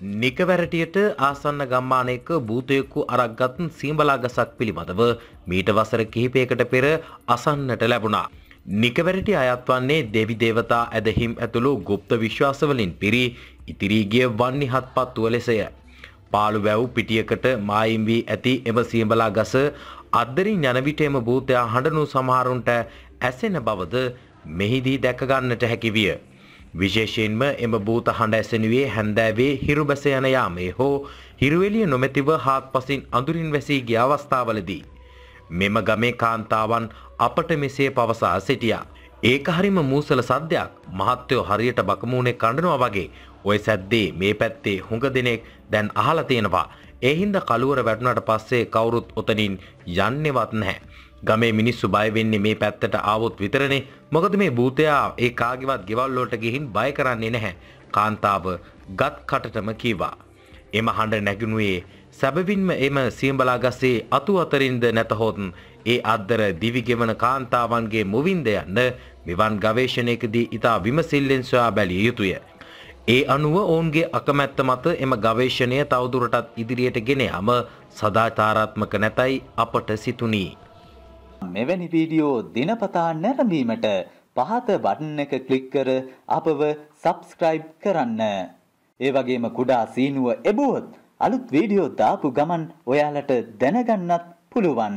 නිකවැරටියට ආසන්න ගම්මානයක භූතයෙකු අරක්ගත් සීඹලා ගසක් පිළිබඳව මීට වසර කිහිපයකට පෙර අසන්නට ලැබුණා. නිකවැරටි අයත් වන්නේ දෙවි දේවතා ඇදහිම් ඇතුළු ගුප්ත විශ්වාසවලින් පිරි ඉතිරීගිය වන්නිහත් පත්තුව ලෙසය. පාළු වැව් පිටියකට මායිම් වී ඇති එම සීඹලා ගස අද්දරින් යන විට එම භූතයා හඬනු සමහරුන්ට ඇසෙන බවද මෙහිදී දැකගන්නට හැකි විය. විශේෂයෙන්ම එම භූත හඬ ඇසෙනුවේ හැන්දෑවේ හිරුබැස යන යාමේ හෝ හිරුවෙලිය නොමැතිව හාත්පසින් අඳුරින් වැසී ගිය අවස්ථාවලදී. මෙම ගමේ කාන්තාවන් අපට මෙසේ පවසා සිටියා. ඒක හරිම මූසල සද්‍යයක් මහත්තයෝ හරියට බකමූුණේ කණඩනවා වගේ ඔය සැද්දේ මේ පැත්තේ හුඟ දෙනෙක් දැන් අහලා තියෙනවා. ඒ හින්දා කළුවර වැටුණාට පස්සේ කවුරුත් ඔතනින් යන්නේවත් නැහැ. ගමේ මිනිස්සු බය වෙන්නේ මේ පැත්තට ආවොත් විතරනේ. මොකද මේ භූතයා ඒ කාගේවත් ගෙවල් වලට ගිහින් බය කරන්නේ නැහැ. කාන්තාව ගත් කටටම කීවා. එම හඬ නැගුණුවේ සැබවින්ම එම සියඹලා ගසේ අතු අතරින්ද නැතහොත් ඒ අද්දර දිවි ගෙවන කාන්තාවන්ගේ මුවින්ද යන්න මෙවන් ගවේෂණයකදී ඊතා විමසිල්ලෙන් සොයා බැලිය යුතුය. ඒ අනුව ඔවුන්ගේ අකමැත්ත මත එම ගවේෂණය තවදුරටත් ඉදිරියට ගෙන යම සදාචාරාත්මක නැතයි අපට සිතුනී. මෙවැනි වීඩියෝ දිනපතා නැරඹීමට පහත බටන් එක ක්ලික් කර අපව සබස්ක්‍රයිබ් කරන්න. ඒ වගේම කුඩා සීනුව එබුවොත් අලුත් වීඩියෝ දාපු ගමන් ඔයාලට දැනගන්නත් පුළුවන්.